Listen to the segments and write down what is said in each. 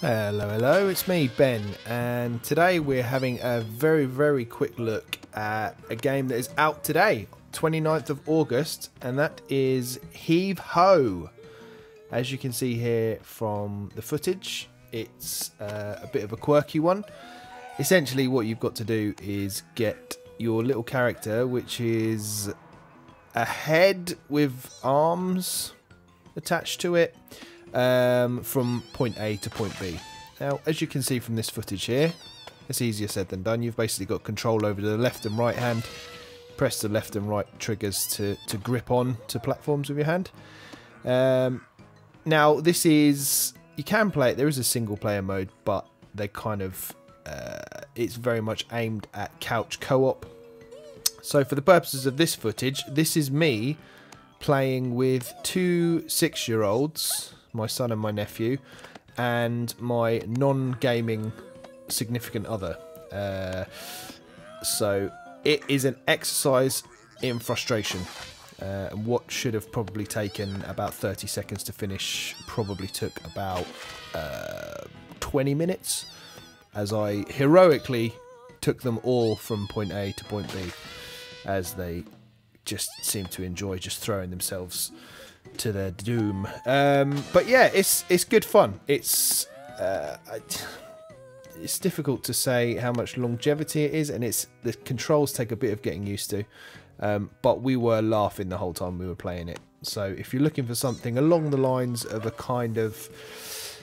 Hello, hello, it's me, Ben, and today we're having a very, very quick look at a game that is out today, 29th of August, and that is Heave Ho. As you can see here from the footage, it's uh, a bit of a quirky one. Essentially, what you've got to do is get your little character, which is a head with arms attached to it, um, from point A to point B. Now, as you can see from this footage here, it's easier said than done. You've basically got control over the left and right hand. Press the left and right triggers to, to grip on to platforms with your hand. Um, now, this is... You can play it. There is a single player mode, but they kind of... Uh, it's very much aimed at couch co-op. So for the purposes of this footage, this is me playing with two six-year-olds, my son and my nephew, and my non-gaming significant other. Uh, so it is an exercise in frustration. Uh, what should have probably taken about 30 seconds to finish probably took about uh, 20 minutes as I heroically took them all from point A to point B as they just seem to enjoy just throwing themselves to their doom. Um, but yeah, it's it's good fun. It's uh, it's difficult to say how much longevity it is, and it's the controls take a bit of getting used to. Um, but we were laughing the whole time we were playing it. So if you're looking for something along the lines of a kind of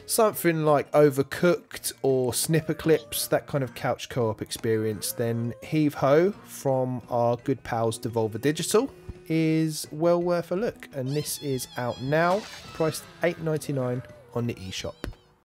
something like Overcooked or Snipperclips, that kind of couch co-op experience, then Heave Ho from our good pals Devolver Digital is well worth a look. And this is out now, priced $8.99 on the eShop.